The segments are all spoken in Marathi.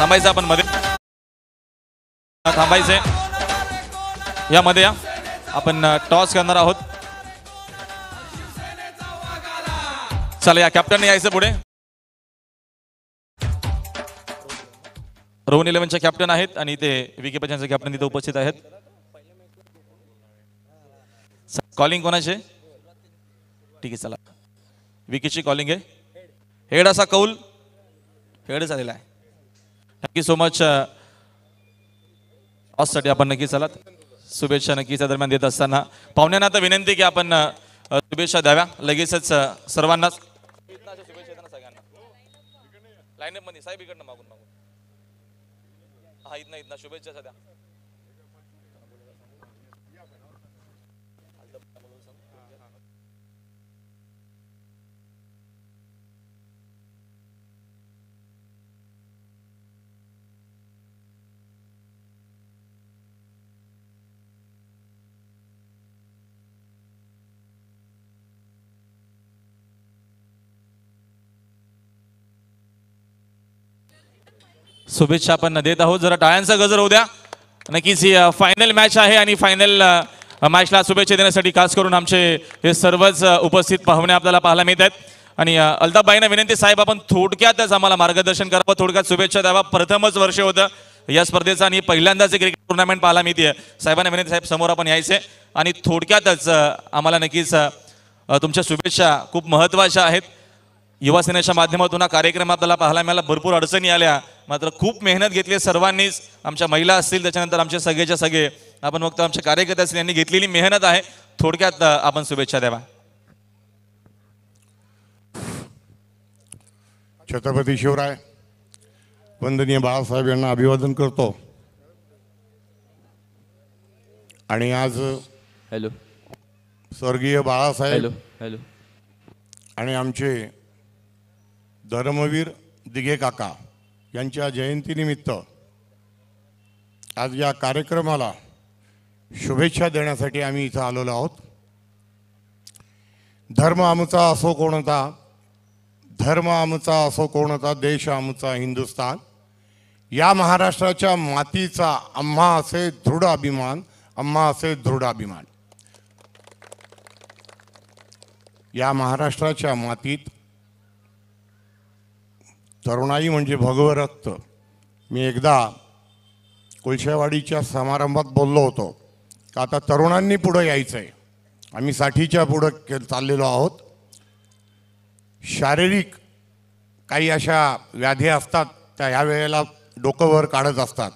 थांबायचं आपण मध्ये. थांबायचंय. यामध्ये या. आपण टॉस करणार आहोत. चला या कॅप्टन यायचं पुढे. रोहन इलेव्हनचे कॅप्टन आहेत आणि ते विके पचनचे कॅप्टन तिथे उपस्थित आहेत. कॉलिंग कोणाचे? ठीक आहे चला. विकीची कॉलिंग आहे. हेड असा कौल. हेड झालेला आहे. थँक्यू सो मच साठी आपण नक्की चला शुभेच्छा नक्कीच या दरम्यान देत असताना. पाहुण्यांना आता विनंती की आपण uh, शुभेच्छा द्याव्या. लगेचच uh, सर्वांनाच. लाईनअपमध्ये साहेब इकडनं मागून मागून. हा इथनं इथनं. शुभेच्छा द्या शुभेच्छा आपण देत आहोत. जरा टाळ्यांचा गजर होऊ द्या. नक्कीच ही फायनल मॅच आहे आणि फायनल मॅचला शुभेच्छा देण्यासाठी खास करून आमचे हे सर्वच उपस्थित पाहुणे आपल्याला पाहायला मिळत आहेत आणि अल्ताबाईंना अल्ताफबाईंना विनंती साहेब आपण थोडक्यातच आम्हाला मार्गदर्शन करावं थोडक्यात शुभेच्छा द्यावा. प्रथमच वर्ष होतं या स्पर्धेचं आणि पहिल्यांदाच क्रिकेट टुर्नामेंट पाहायला मिळते साहेबांना विनंती साहेब समोर आपण यायचे आणि थोडक्यातच आम्हाला नक्कीच तुमच्या शुभेच्छा खूप महत्त्वाच्या आहेत. युवा सेनेच्या माध्यमातून हा कार्यक्रम आपल्याला पाहायला मिळाला. भरपूर अडचणी आल्या. मात्र खूप मेहनत घेतली सर्वांनीच. आमच्या महिला असतील त्याच्यानंतर आमचे सगळेच्या सगळे. आपण बघतो आमचे कार्यकर्ते असतील यांनी घेतलेली मेहनत आहे. थोडक्यात आपण शुभेच्छा द्यावा. छत्रपती शिवराय वंदनीय बाळासाहेब यांना अभिवादन करतो. आणि आज हॅलो. स्वर्गीय बाळासाहेब हॅलो हॅलो. आणि आमचे धर्मवीर दिघे काका यांच्या जयंतीनिमित्त आज या कार्यक्रमाला शुभेच्छा देण्यासाठी आम्ही इथं आलेलो आहोत. धर्म आमचा असो कोणता धर्म आमचा असो कोणता देश आमचा हिंदुस्तान या महाराष्ट्राच्या मातीचा आम्हा असे दृढ अभिमान आम्हा असे दृढ अभिमान. या महाराष्ट्राच्या मातीत तरुणाई म्हणजे भगवरक्त मी एकदा कुलशेवाडीच्या समारंभात बोललो होतो. का आता तरुणांनी पुढं यायचं आहे आम्ही साठीच्या पुढं के चाललेलो आहोत. शारीरिक काही अशा व्याधी असतात त्या ह्या वेळेला डोकं वर काढत असतात.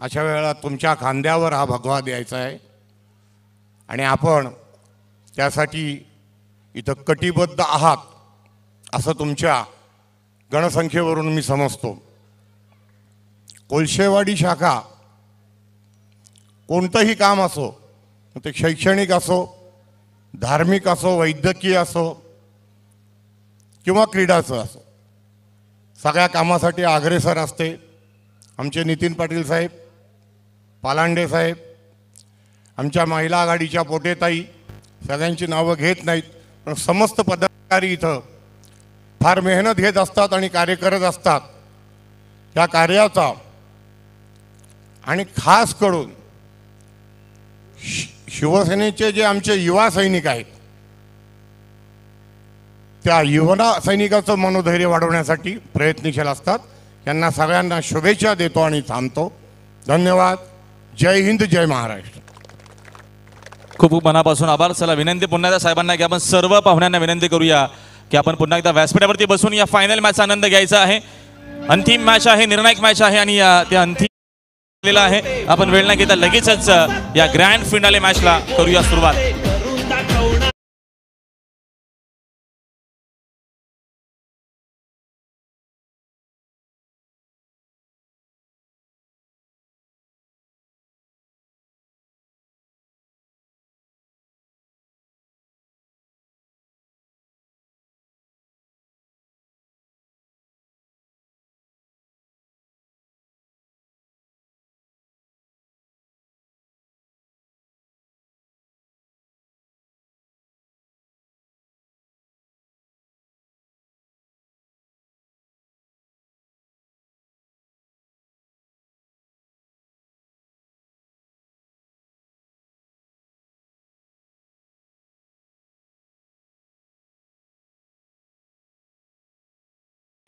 अशा वेळेला तुमच्या खांद्यावर हा भगवा द्यायचा आहे. आणि आपण त्यासाठी इथं कटिबद्ध आहात असं तुमच्या गणसंख्येवरून मी समजतो. कोलशेवाडी शाखा कोणतंही काम असो ते शैक्षणिक असो धार्मिक असो वैद्यकीय असो किंवा क्रीडाचं असो. सगळ्या कामासाठी अग्रेसर असते आमचे नितीन पाटील साहेब पालांडे साहेब आमच्या महिला आघाडीच्या पोटेताई सगळ्यांची नावं घेत नाहीत पण समस्त पदाधिकारी इथं फार मेहनत घेत असतात आणि कार्य करत असतात. त्या कार्याचा आणि खास करून शि- शिवसेनेचे जे आमचे युवा सैनिक आहेत त्या युवना सैनिकाचं मनोधैर्य वाढवण्यासाठी प्रयत्नशील असतात. त्यांना सगळ्यांना शुभेच्छा देतो आणि थांबतो. धन्यवाद. जय हिंद जय महाराष्ट्र. खूप खूप मनापासून आभार. चला विनंती पुन्हा साहेबांना की आपण सर्व पाहुण्यांना विनंती करूया. की आपण पुन्हा एकदा व्यासपीठावरती बसून या फायनल मॅचचा आनंद घ्यायचा आहे. अंतिम मॅच आहे निर्णायक मॅच आहे आणि या- त्या अंतिम आहे. आपण वेळ न घेता लगेचच या ग्रँड फिनाले मॅचला करूया सुरुवात.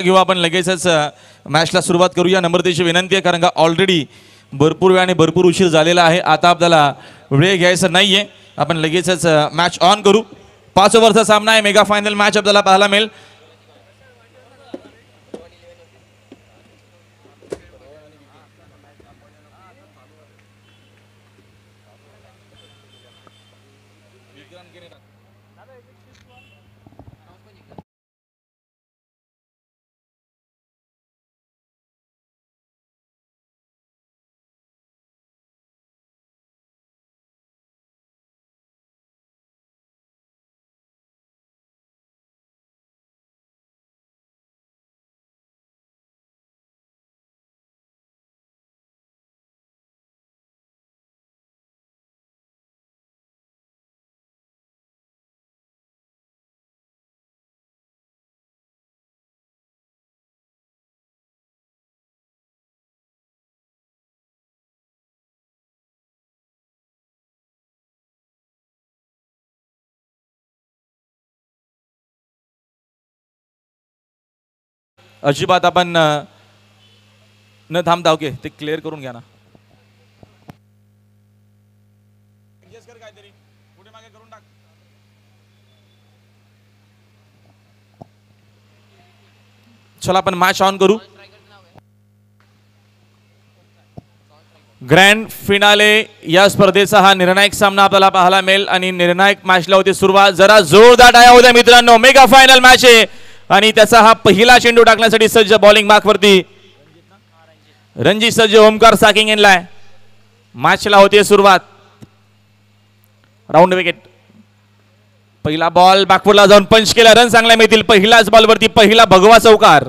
घेऊ आपण लगेचच मॅचला सुरुवात करूया. नम्रतेची विनंती आहे कारण का ऑलरेडी भरपूर वेळ आणि भरपूर उशीर झालेला आहे. आता आपल्याला वेळ घ्यायचा नाही आहे आपण लगेचच मॅच ऑन करू. पाच ओव्हरचा सामना आहे. मेगा फायनल मॅच आपल्याला पाहायला मिळेल. अजिबात आपण न थांबता ओके ते क्लिअर करून घ्या ना. चला आपण मॅच ऑन करू. ग्रँड फिनाले या स्पर्धेचा हा निर्णायक सामना आपल्याला पाहायला मिळेल आणि निर्णायक मॅचला होती सुरुवात. जरा जोरदार डाया होत्या मित्रांनो. मेगा फायनल मॅच आहे. आणि त्याचा हा पहिला चेंडू टाकण्यासाठी सज्ज बॉलिंग मार्कवरती रणजित सज्ज ओमकार साकिंग येणलाय मॅचला होती सुरुवात. राऊंड विकेट पहिला बॉल बॅकफुटला जाऊन पंच केला. रन चांगला मिळतील. पहिलाच बॉलवरती पहिला भगवा चौकार.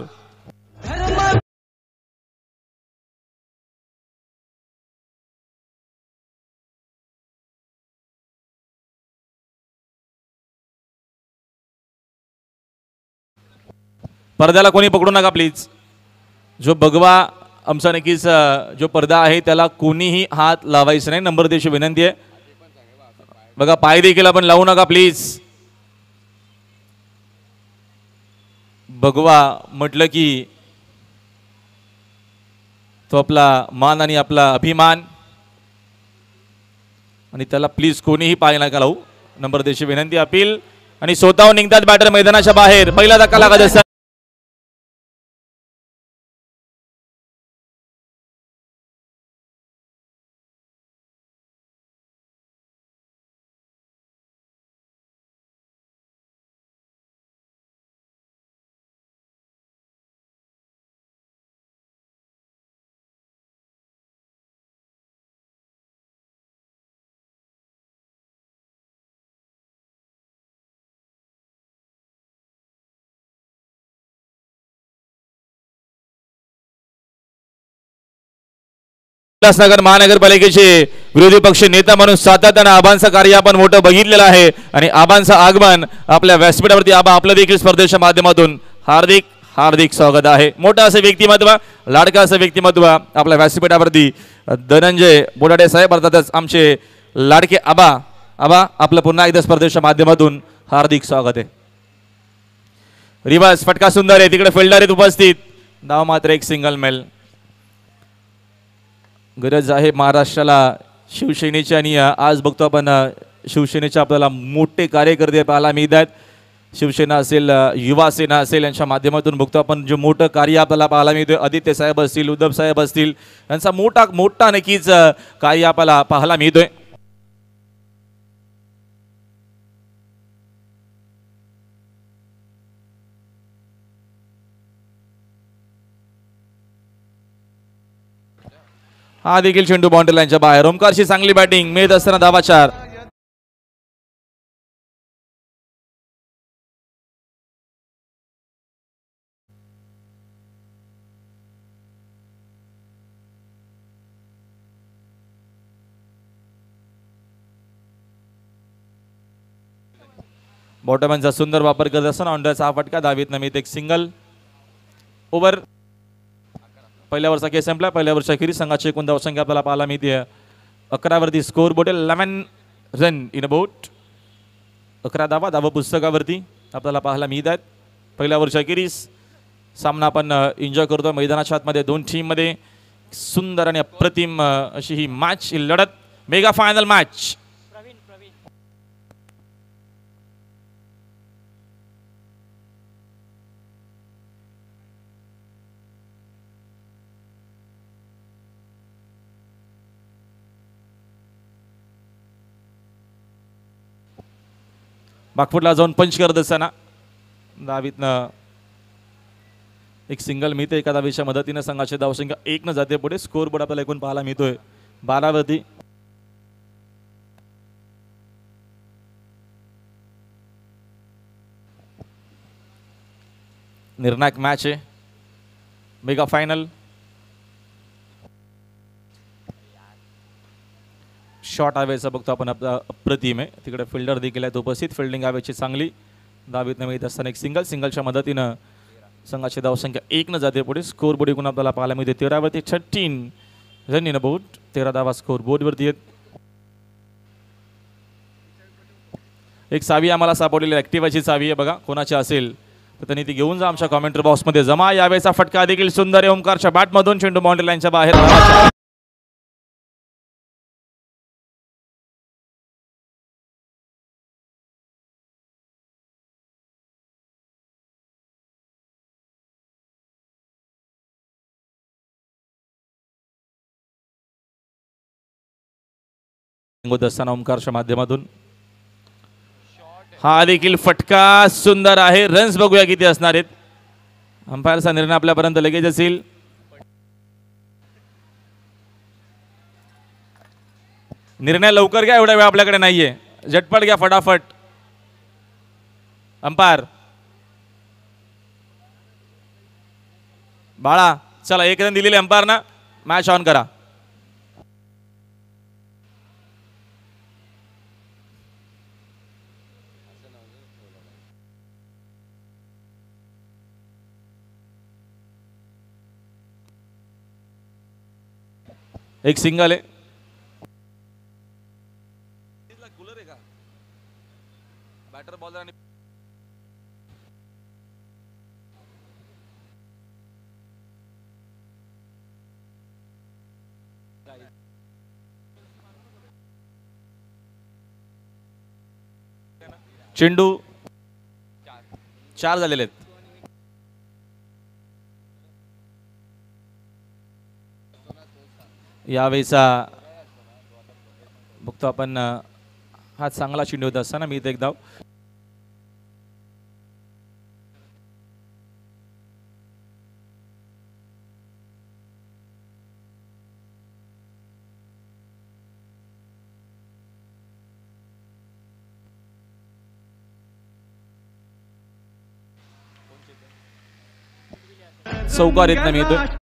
पडद्याला कोणी पकडू नका प्लीज जो भगवा आमचा नक्कीच जो पडदा आहे त्याला कोणीही हात लावायचा नाही. नंबर देशी विनंती आहे. बघा पाय देखील आपण लावू नका प्लीज भगवा म्हटलं की तो आपला मान आणि आपला अभिमान आणि त्याला प्लीज कोणीही पाय नका लावू. नंबर देशी विनंती अपील. आणि स्वतःहून निघतात बॅटर मैदानाच्या बाहेर. पहिला धक्का लागत असतात उल्हासनगर महानगरपालिकेचे विरोधी पक्ष नेता म्हणून सातत्यानं आबांचं कार्य आपण मोठं बघितलेलं आहे. आणि आबांचं आगमन आपल्या व्यासपीठावरती आबा आपलं देखील स्पर्धेच्या माध्यमातून हार्दिक हार्दिक स्वागत आहे. मोठं असं व्यक्तिमत्व लाडकं असं व्यक्तिमत्व आपल्या व्यासपीठावरती धनंजय बोडाडे साहेब अर्थातच आमचे लाडके आबा आबा आपलं पुन्हा एकदा स्पर्धेच्या माध्यमातून हार्दिक स्वागत आहे. रिवाज फटका सुंदर आहे. तिकडे फिल्डर आहेत उपस्थित. नाव मात्र एक सिंगल मेल गरज आहे महाराष्ट्राला शिवसेनेची आणि आज बघतो आपण शिवसेनेचे आपल्याला मोठे कार्यकर्ते पाहायला मिळत आहेत शिवसेना असेल युवासेना युवा सेना असेल यांच्या माध्यमातून बघतो आपण जे मोठं कार्य आपल्याला पाहायला मिळतं आदित्य साहेब असतील उद्धव साहेब असतील यांचा मोठा मोठा नक्कीच कार्य आपल्याला पाहायला मिळतोय. हा देखील चेंडू बाउंड्री लाईनच्या बाहेर. ओमकारशी चांगली बॅटिंग मिळत असताना धावा चार बॉटमॅनचा सुंदर वापर करत असताना अंड्याचा हा फटका दहावीत नमित एक सिंगल ओव्हर पहिल्या वर्षा केस संपला. पहिल्या वर्षा अखेरीस संघाची एकूण धावसंख्या आपल्याला पाहायला मिळते अकरावरती scoreboard eleven run in a board अकरा धावा धावा पुस्तकावरती आपल्याला पाहायला मिळत आहेत पहिल्या वर्षा अखेरीस सामना आपण एन्जॉय करतो मैदानाच्या आतमध्ये दोन टीममध्ये सुंदर आणि अप्रतिम अशी ही मॅच ही लढत. मेगा फायनल मॅच बागफुटला जाऊन पंच करत असताना दहावीतनं एक सिंगल मिळते एका दहावीच्या मदतीनं संघाचे धावसंख्या एक न जाते पुढे. स्कोर बोर्ड आपल्याला एकूण पाहायला मिळतोय. बारावरती निर्णायक मॅच आहे. मेगा फायनल शॉट हवेचा बघतो आपण आपला अप्रतिम आहे. तिकडे फिल्डर देखील आहेत उपस्थित. फिल्डिंग हवेची चांगली दहावीतनं मिळत असताना एक सिंगल सिंगलच्या मदतीनं संघाची धावसंख्या एकनं जाते पुढे. स्कोर बोर्ड एकूण आपल्याला पाहायला मिळते. तेरावरती छट्टीन रनिन बोट तेरा धावा स्कोर बोर्डवरती आहेत. एक चावी आम्हाला सापडलेली ॲक्टिवाची चावी आहे बघा. कोणाची असेल तर त्यांनी ती घेऊन जा आमच्या कॉमेंट्री बॉक्समध्ये जमा यावेळेचा फटका देखील सुंदर ओमकारच्या बॅटमधून चेंडू बाउंड्री लाईनच्या बाहेर. होत असताना ओंकारच्या माध्यमातून. हा देखील फटका सुंदर आहे. रन्स बघूया किती असणार आहेत. अंपायरचा निर्णय आपल्यापर्यंत लगेच असेल. निर्णय लवकर घ्या एवढा वेळ आपल्याकडे नाहीये. झटपट घ्या फटाफट. अंपायर. बाळा चला एक रन दिलेले अंपायर ना मॅच ऑन करा. एक सिंगल आहे. बॅटर बॉलर आणि चेंडू. चार झालेले आहेत. यावेळीचा बघतो आपण हा चांगला चेंडू होत असताना मी इथे एक धाव चौकार येत नाही मी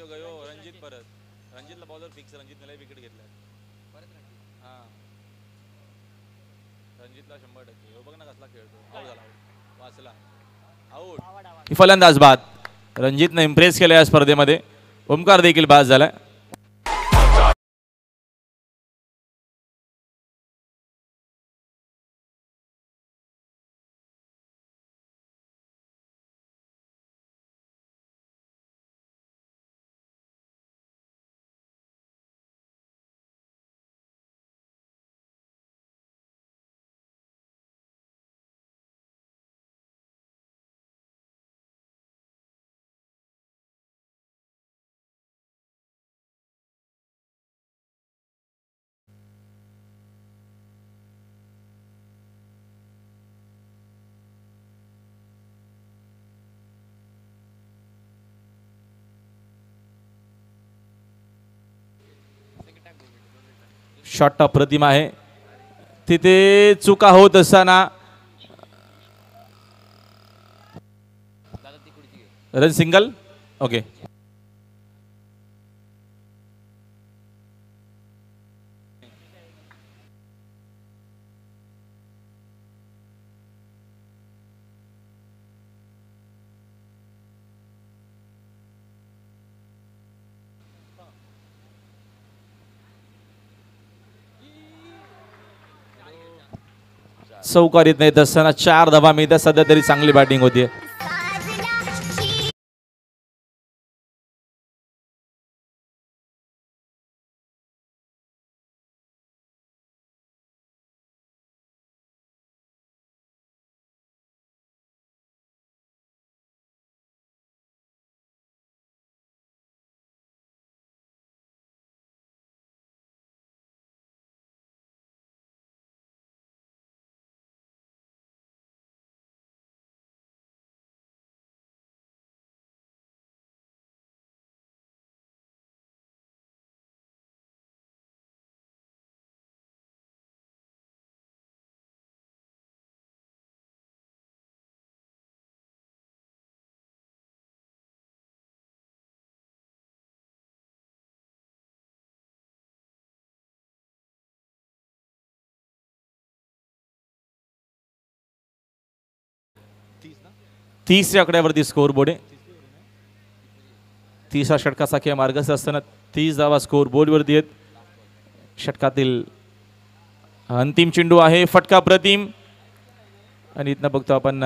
येतोय रणजित परत. रणजितला बॉलर फिक्स रणजितने विकेट घेतलाय हा. रणजितला शंभर टक्के. हो बघ ना कसला खेळतो. झाला. वाचला. आऊट फलंदाज बाद. रणजितने इम्प्रेस केलं या स्पर्धेमध्ये. ओमकार देखील बाद झालाय. शॉट अप्रतिम आहे. तिथे चुका होत असताना रन सिंगल? ओके. चौकारीत नाही असताना चार धावा मिळतात सध्या तरी चांगली बॅटिंग होतीये. तीस आकड्यावरती स्कोर बोर्ड आहे तीस हा षटकाचा मार्गस्थ असताना तीस धावा स्कोर बोर्डवरती आहेत षटकातील अंतिम चेंडू आहे फटका प्रतिम. आणि इथनं बघतो आपण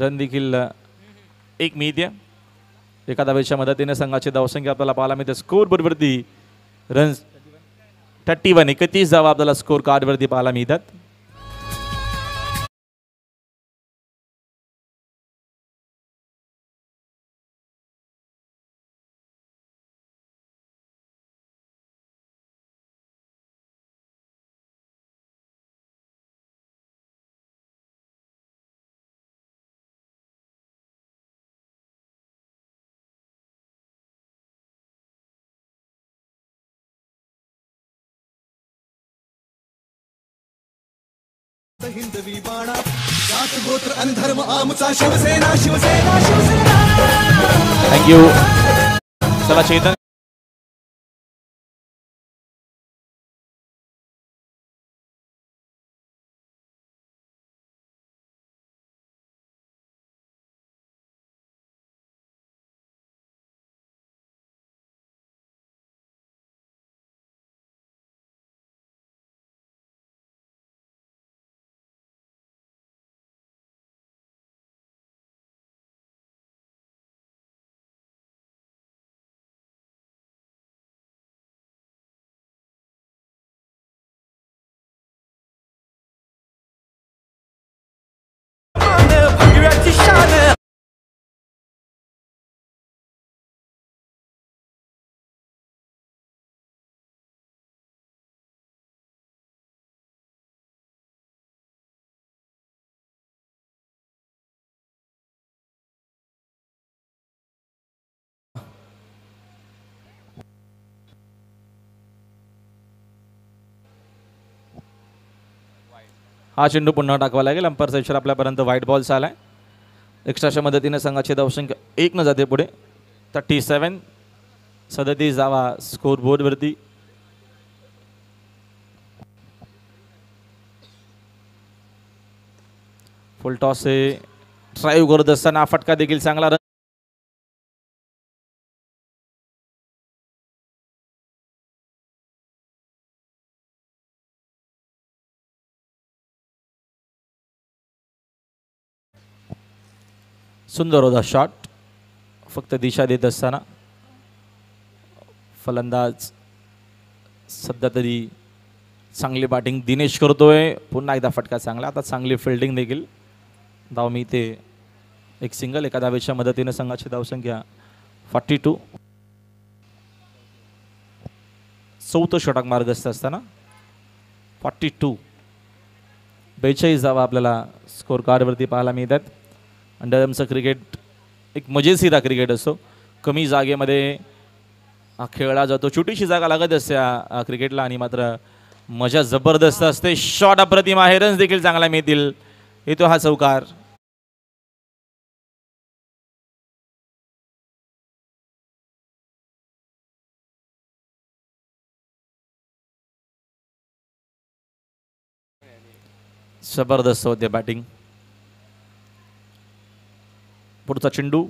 रन देखील अ, एक मिळते एका धावेच्या मदतीने संघाची धावसंख्या आपल्याला पाहायला मिळते. स्कोर बोर्डवरती रन थर्टी वन एकतीस धावा आपल्याला स्कोर कार्डवरती पाहायला मिळतात. आणि धर्म आमचा शिवसेना शिवसेना शिवसेना. थँक्यू चला चेतन. हा चेंडू पुन्हा टाकावा लागेल अंपायरचा इशारा आपल्यापर्यंत व्हाईट बॉलचा आलाय एक्स्ट्राच्या मदतीने संघाची धावसंख्या एक न जाते पुढे. थर्टी सेवन सदतीस जावा स्कोर बोर्डवरती फुल टॉस हे ड्राईव्ह करत असताना फटका देखील चांगला सुंदर होता शॉट फक्त दिशा देत असताना. फलंदाज सध्या तरी चांगली बॅटिंग दिनेश करतोय. पुन्हा एकदा फटका चांगला. आता चांगली फिल्डिंग देखील. धाव मी ते एक सिंगल एका धावेच्या मदतीने संघाची धावसंख्या फॉर्टी टू चौथं षटक मार्गस्थ असताना फॉर्टी टू बेचाळीस धावा आपल्याला स्कोर कार्डवरती पाहायला मिळतात. अंडरमचं क्रिकेट एक मजेशीर हा क्रिकेट असतो कमी जागेमध्ये हा खेळला जातो. छोटीशी जागा लागत असते क्रिकेटला आणि मात्र मजा जबरदस्त असते. शॉट अप्रतिम आहे. रन्स देखील चांगला मिळतील. येतो हा चौकार जबरदस्त होते बॅटिंग पुढचा चेंडू.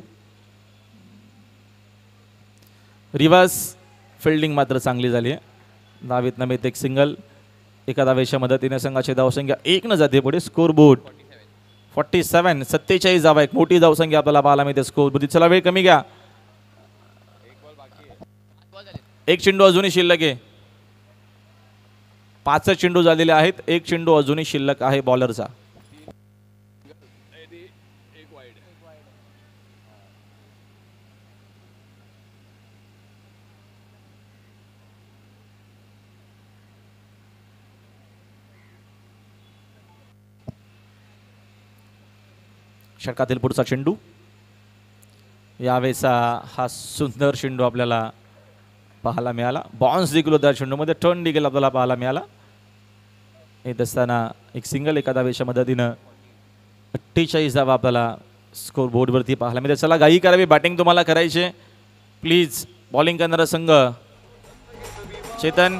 रिव्हर्स फिल्डिंग मात्र चांगली झाली आहे. धावीत नमित एक सिंगल एका दावेच्या मदतीने संघाची धावसंख्या एक न जाते पुढे. स्कोर बोर्ड फॉर्टी सेवन सत्तेचाळीस धावा. एक मोठी धावसंख्या आपल्याला पाहायला मिळते. स्कोर बोर्ड चला वेळ कमी घ्या. एक चेंडू अजूनही शिल्लक आहे. पाच चेंडू झालेले आहेत. एक चेंडू अजूनही शिल्लक आहे बॉलरचा षटकातील पुढचा चेंडू. यावेळेचा हा सुंदर चेंडू आपल्याला पाहायला मिळाला. बॉन्स देखील होता चेंडूमध्ये. टर्न देखील आपल्याला पाहायला मिळाला. येत असताना एक सिंगल एका धावेच्या मदतीनं अठ्ठेचाळीस धावा आपल्याला स्कोर बोर्डवरती पाहायला मिळते चला गाई करावी बॅटिंग तुम्हाला करायचे प्लीज बॉलिंग करणारा संघ. चेतन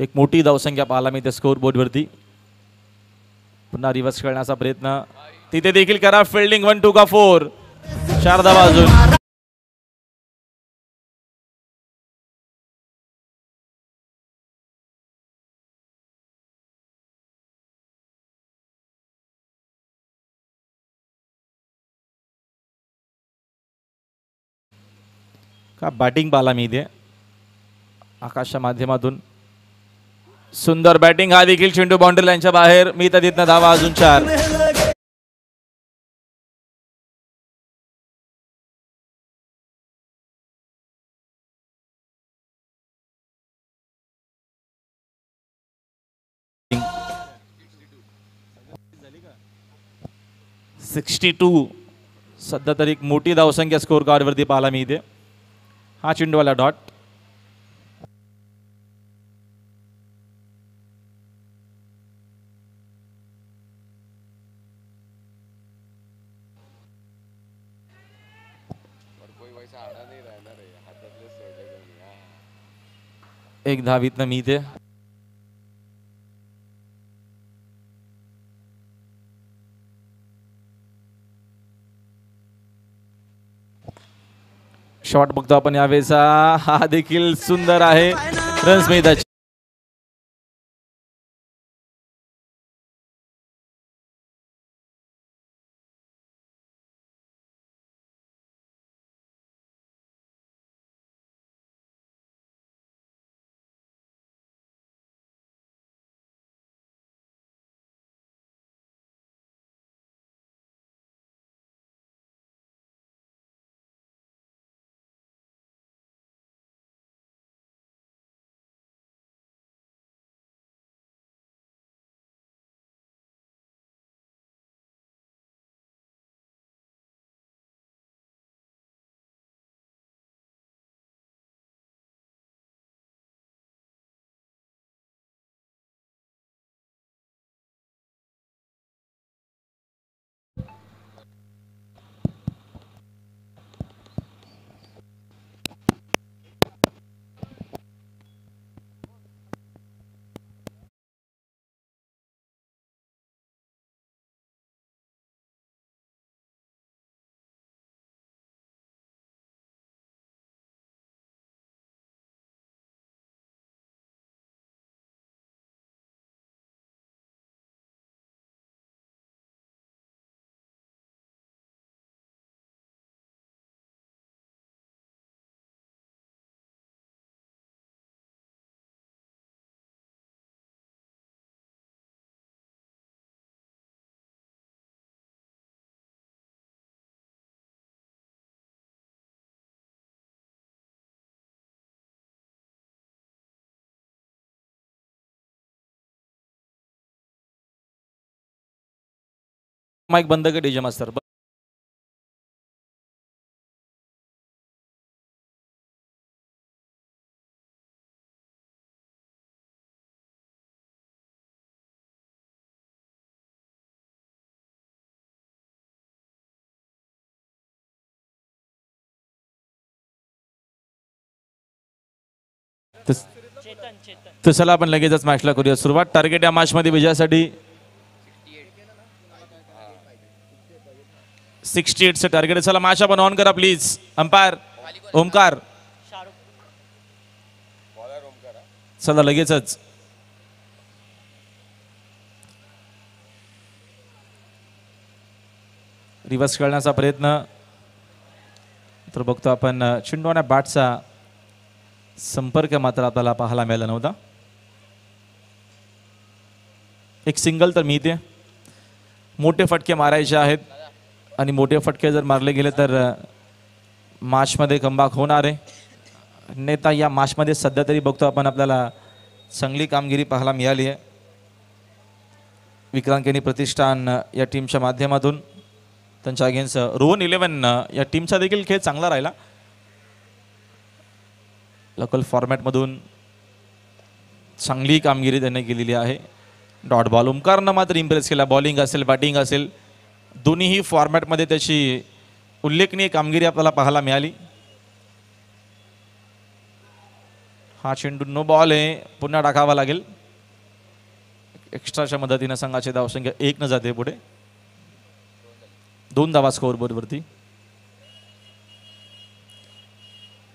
एक मोठी धावसंख्या पाहायला मिळते स्कोर बोर्डवरती पुन्हा रिव्हर्स खेळण्याचा प्रयत्न. तिथे देखील करा फिल्डिंग वन टू का फोर चार धावा अजून का बॅटिंग पाहायला मिळते? आकाशच्या माध्यमातून. सुंदर बॅटिंग हा देखील चेंडू बाउंड्री लाईनच्या बाहेर. मी तर तिथनं धावा अजून चार. सिक्स्टी टू सध्या तरी एक मोठी धावसंख्या स्कोर कार्डवरती पाहायला इथे हा चेंडूवाला डॉट एक धावीतनं मी ते शॉट बघतो आपण यावेळेचा. हा देखील सुंदर आहे. रन्स मिळतात माईक बंद कर डीजे मास्तर तर चला आपण लगेचच मॅचला करूया. सुरुवात टार्गेट या मॅचमध्ये विजयासाठी सिक्स्टी एटचं टार्गेट चला माशा पण ऑन करा प्लीज अंपायर ओमकार. चला लगेचच. रिव्हर्स खेळण्याचा प्रयत्न. तर बघतो आपण चिंडोण्या आणि बॅटचा संपर्क मात्र आपल्याला पाहायला मिळाला नव्हता. एक सिंगल तर मी ते मोठे फटके मारायचे आहेत. आणि मोठे फटके जर मारले गेले तर माशमध्ये मार्चमध्ये कमबाक होणार आहे. नेता या मार्चमध्ये सध्या तरी बघतो आपण आपल्याला चांगली कामगिरी पाहायला मिळाली आहे. विक्रांकेनी प्रतिष्ठान या टीमच्या माध्यमातून. त्यांच्या अगेन्स्ट रोहन इलेवन या टीमचा देखील खेळ चांगला राहिला. लोकल फॉर्मॅटमधून चांगली कामगिरी त्यांनी केलेली आहे. डॉट बॉल ओमकारनं मात्र इम्प्रेस केला. बॉलिंग असेल बॅटिंग असेल दोन्हीही फॉर्मॅटमध्ये त्याची उल्लेखनीय कामगिरी आपल्याला पाहायला मिळाली. हा चेंडू नो बॉल आहे पुन्हा टाकावा लागेल. एक्स्ट्राच्या मदतीनं संघाची धावसंख्या एक न जाते पुढे. दोन धावा स्कोअर बोर्डवरती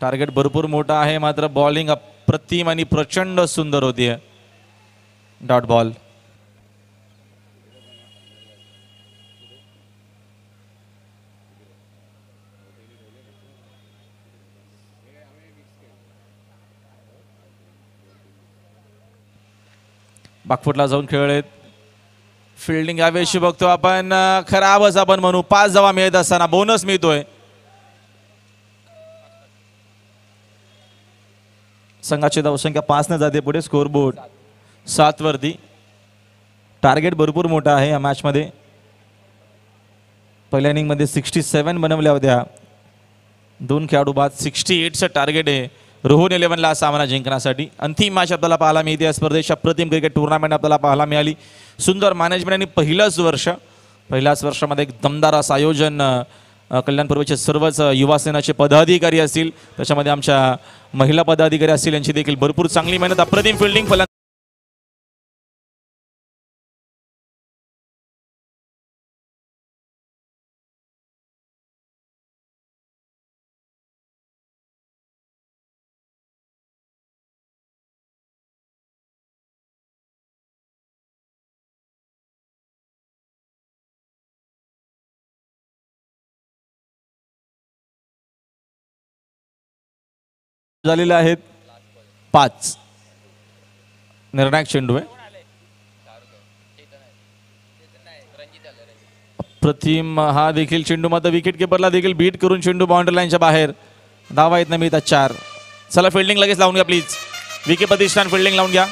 टार्गेट भरपूर मोठा आहे मात्र बॉलिंग अप्रतिम आणि प्रचंड सुंदर होती डॉट बॉल बागफुटला जाऊन खेळलेत फिल्डिंग यावेळी बघतो आपण. खराबच आपण म्हणू. पाच जावा मिळत असताना बोनस मिळतोय. संघाची धावसंख्या पाच न जाते पुढे. स्कोर बोर्ड सात वरती. टार्गेट भरपूर मोठा आहे या मॅचमध्ये पहिल्या इनिंगमध्ये सिक्स्टी सेवन बनवल्या होत्या. दोन खेळाडू बाद सिक्स्टी एटचं टार्गेट आहे. रोहन इलेव्हनला हा सामना जिंकण्यासाठी. अंतिम मॅच आपल्याला पाहायला मिळते. या स्पर्धेच्या अप्रतिम क्रिकेट टुर्नामेंट आपल्याला पाहायला मिळाली. सुंदर मॅनेजमेंट आणि पहिलंच वर्ष. पहिल्याच वर्षामध्ये एक दमदार असं आयोजन अ, कल्याण सर्वच युवासेनाचे युवा सेनाचे पदाधिकारी असतील. त्याच्यामध्ये आमच्या महिला पदाधिकारी असतील. यांची देखील भरपूर चांगली मेहनत. अप्रतिम फिल्डिंग फल झालेले आहेत? पाच. निर्णायक चेंडू आहे प्रतिम हा देखील चेंडू मात्र विकेट किपरला देखील बीट करून चेंडू बाउंड्री लाईनच्या बाहेर. धावा येत नाही मी चार. चला फिल्डिंग लगेच लावून घ्या प्लीज विके प्रतिष्ठान फिल्डिंग लावून घ्या.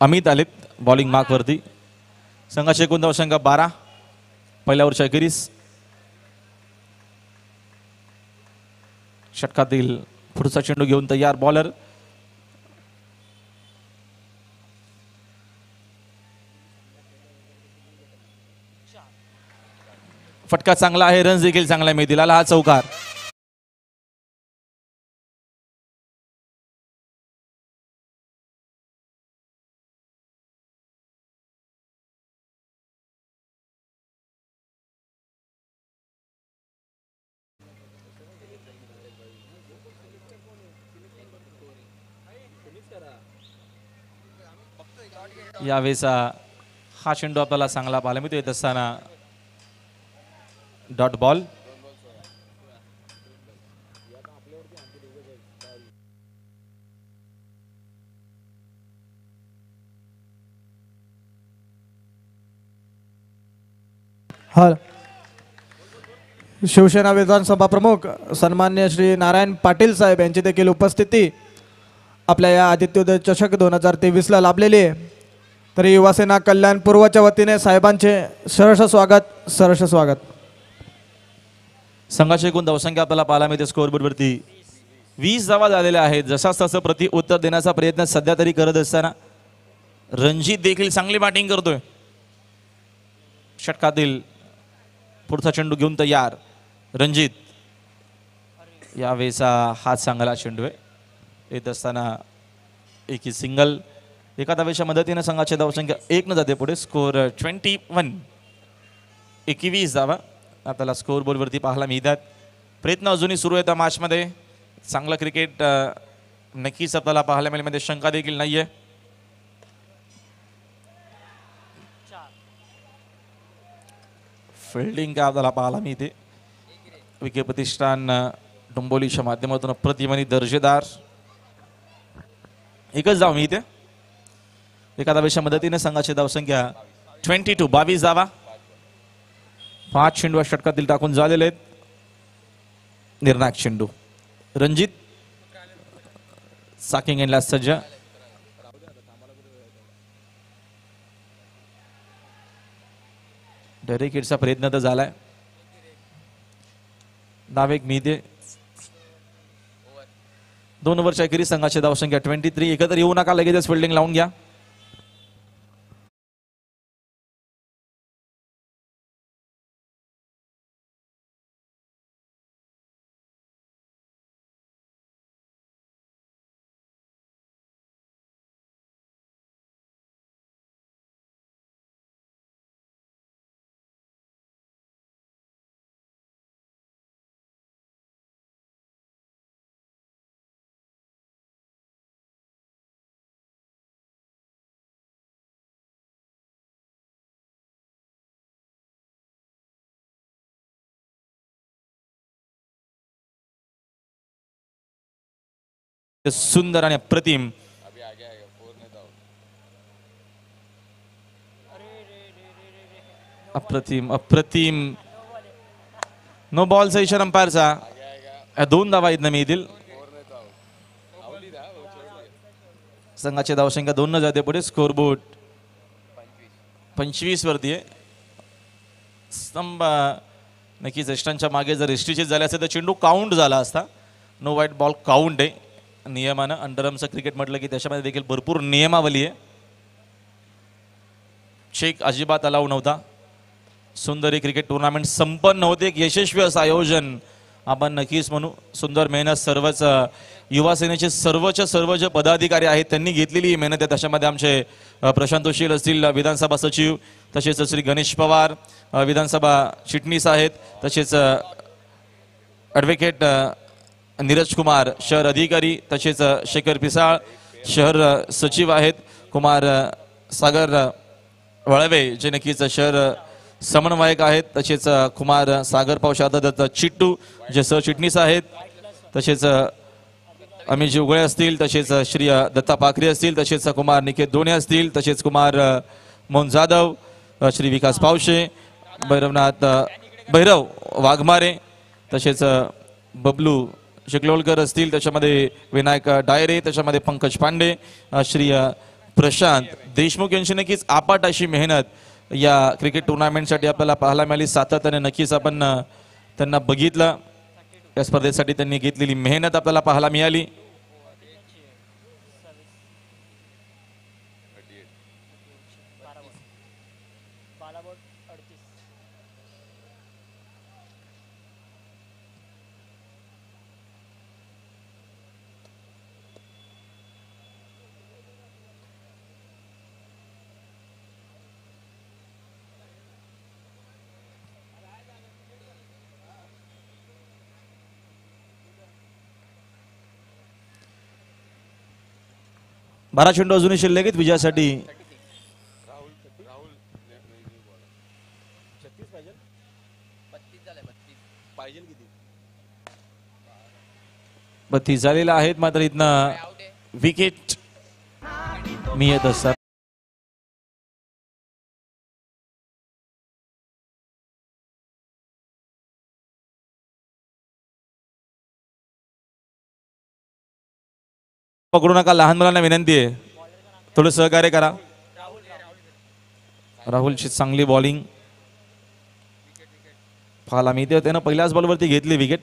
अमित आलेत बॉलिंग मार्कवरती संघाचे एकूण धावसंख्या बारा. पहिल्या ओव्हरच्या अखेरीस षटकातील पुढचा चेंडू घेऊन तयार बॉलर फटका चांगला आहे रन्स देखील चांगला मिळतील आला हा चौकार. यावेळेस हा चेंडू आपल्याला चांगला पाहायला मिळतो येत असताना डॉट बॉल. हा शिवसेना विधानसभा प्रमुख सन्मान्य श्री नारायण पाटील साहेब यांची देखील उपस्थिती आपल्या या आदित्योदय चषक दोन हजार तेवीसला लाभलेली आहे. तरी युवासेना कल्याण पूर्वच्या वतीने साहेबांचे सहर्ष स्वागत सहर्ष स्वागत. संघाची एकूण धावसंख्या आपल्याला पाहायला मिळते स्कोअरबोर्डवरती वीस धावा झालेल्या आहेत जसाच तसं प्रति उत्तर देण्याचा प्रयत्न सध्या तरी करत असताना रणजित देखील चांगली बॅटिंग करतोय. षटकातील पुढचा चेंडू घेऊन तयार. रणजित यावेळेचा हात चांगला चेंडू आहे. येत असताना एकी सिंगल एका धावेच्या मदतीने संघाची धावसंख्या एक न जाते पुढे. स्कोअर ट्वेंटी वन एकवीस धावा आपल्याला स्कोअर बोर्डवरती पाहायला मिळतात. प्रयत्न अजूनही सुरू आहेत त्या मॅचमध्ये चांगलं क्रिकेट uh, नक्कीच आपल्याला पाहायला मिळेल. म्हणजे शंका देखील नाही आहे फिल्डिंग काय आपल्याला पाहायला मिळते. विखे प्रतिष्ठान uh, डोंबोलीच्या माध्यमातून अप्रतिम दर्जेदार. एकच जाऊ मी इथे धावेच्या मदतीने संघाची धावसंख्या ट्वेंटी टू बावीस धावा पाच चेंडू षटकातील टाकून झालेले आहेत. निर्णायक चेंडू रणजित. साकिंग यांना सज्ज. डेरेकिडचा प्रयत्न तर झालाय. नावेक मिहिते दोन ओव्हरच्या अखेरीस संघाची धावसंख्या ट्वेंटी थ्री एकत्र येऊ नका लगेचच फिल्डिंग लावून घ्या. सुंदर आणि अप्रतिम. अप्रतिम अप्रतिम. नो बॉलचा इशारा अंपायरचा या दोन धावा इथनं येतील संघाची धावसंख्या दोन न जाते पुढे. स्कोर बोर्ड पंचवीस वरती आहे. स्तंभ नक्कीच ज्येष्ठांच्या मागे जर एसटीचीच झाले असते तर चेंडू काउंट झाला असता. नो वाईट बॉल काउंट आहे. नियमानं अंडरमचं क्रिकेट म्हटलं की त्याच्यामध्ये देखील भरपूर नियमावली आहे. शेख अजिबात अलाव नव्हता. सुंदरी क्रिकेट टुर्नामेंट संपन्न होते. एक यशस्वी असं आयोजन आपण नक्कीच म्हणू. सुंदर मेहनत सर्वच युवा सेनेचे सर्वच्या सर्व जे पदाधिकारी आहेत. त्यांनी घेतलेली ही मेहनत आहे. त्याच्यामध्ये आमचे प्रशांत उशील असतील विधानसभा सचिव तसेच श्री गणेश पवार विधानसभा चिटणीस आहेत. तसेच ॲडव्होकेट नीरज कुमार शहर अधिकारी तसेच शेखर पिसाळ शहर सचिव आहेत. कुमार सागर वळवे जे नक्कीच शहर समन्वयक आहेत. तसेच कुमार सागर पावशा दत्त चिट्टू जे सहचिटणीस आहेत. तसेच अ, अमित उगळे असतील तसेच श्री दत्ता पाखरे असतील तसेच कुमार निकेत दोणे असतील तसेच कुमार मोहन जाधव श्री विकास पावशे भैरवनाथ भैरव वाघमारे तसेच बबलू शिकलोलकर असतील त्याच्यामध्ये विनायक डायरे त्याच्यामध्ये पंकज पांडे श्री प्रशांत देशमुख यांची नक्कीच आपाट अशी मेहनत या क्रिकेट टुर्नामेंटसाठी आपल्याला पाहायला मिळाली. सातत्याने नक्कीच आपण त्यांना बघितलं. या स्पर्धेसाठी त्यांनी घेतलेली मेहनत आपल्याला पाहायला मिळाली. बारा चेंडू अजूनही शिल्लक आहेत विजयासाठी. बत्तीस झालेला आहेत मात्र इथनं विकेट. मी येत असतात पकडू नका लहान मुलांना विनंती आहे. थोडं सहकार्य करा. राहुलची चांगली बॉलिंग. फाला मी होते ना पहिल्याच बॉलवरती घेतली विकेट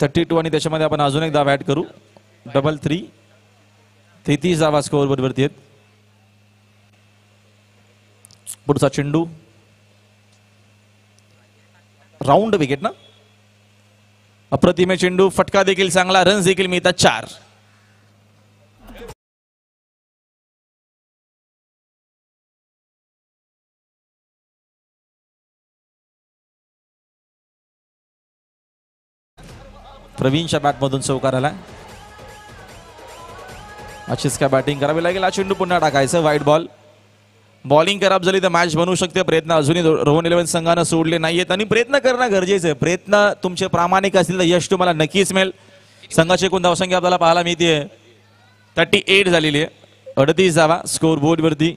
थर्टी टू आणि त्याच्यामध्ये आपण अजून एक धाव करू. डबल थ्री तेहतीस धावा स्कोअर बरोबरती आहेत. पुढचा चेंडू. राऊंड विकेट ना? अप्रतिमे चेंडू फटका देखील चांगला रन्स देखील मिळतात चार. प्रवीणच्या बॅटमधून चौकार आला अशीच काय बॅटिंग करावी लागेल. हा चेंडू पुन्हा टाकायचं व्हाईट बॉल बॉलिंग खराब झाली तर मॅच बनवू शकते. प्रयत्न अजूनही रोहन इलेव्हन संघानं सोडले नाहीयेत. आणि प्रयत्न करणं गरजेचं आहे. प्रयत्न तुमचे प्रामाणिक असतील तर यश तुम्हाला नक्कीच मिळेल. संघाची एकूण धावसंख्या आपल्याला पाहायला मिळते. थर्टी एट झालेली आहे. अडतीस धावा स्कोर बोर्डवरती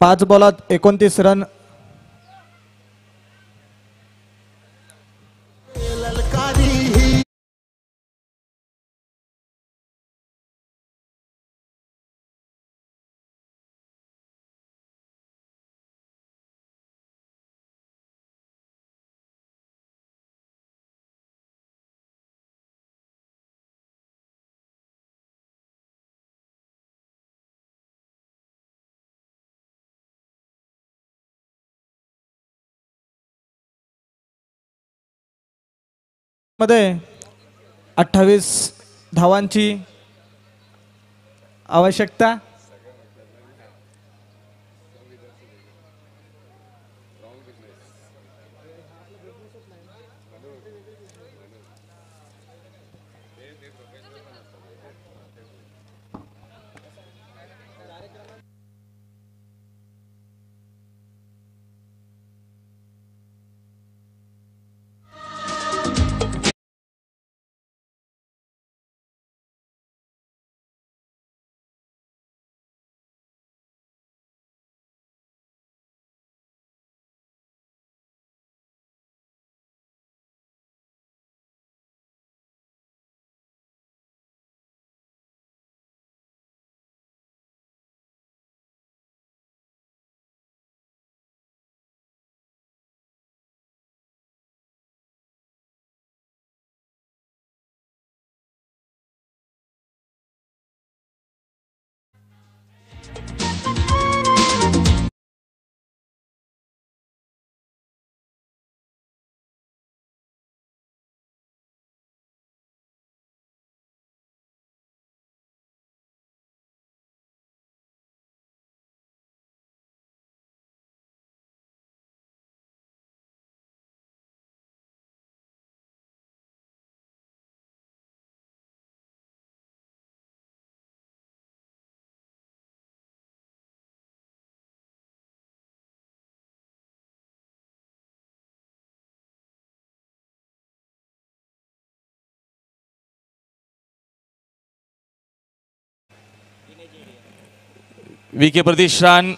पाच बॉलात एकोणतीस रन मध्ये अठ्ठावीस धावांची आवश्यकता वी के रान